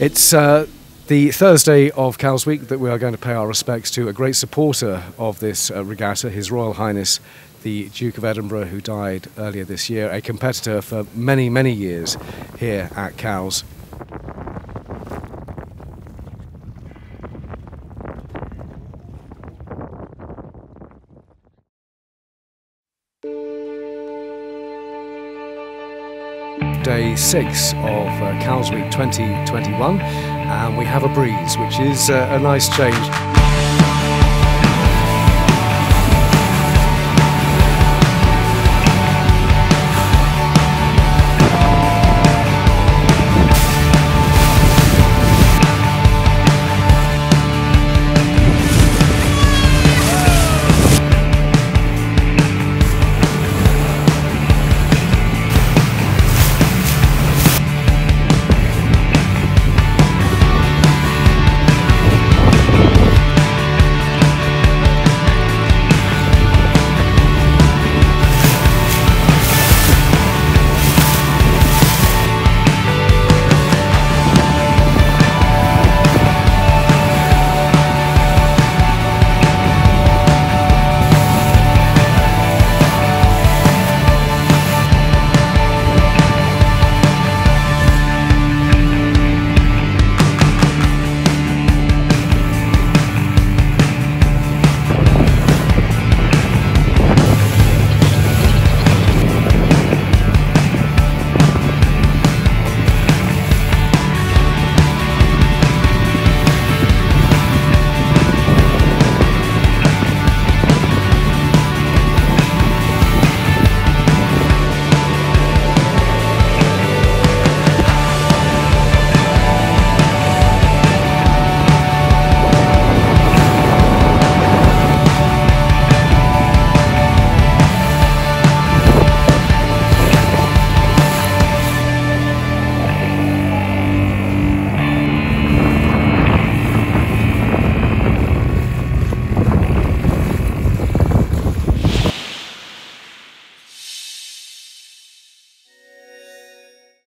It's uh, the Thursday of Cowes Week that we are going to pay our respects to a great supporter of this uh, regatta, His Royal Highness the Duke of Edinburgh, who died earlier this year, a competitor for many, many years here at Cowes. Day six of uh, Cowes Week 2021 and we have a breeze which is uh, a nice change.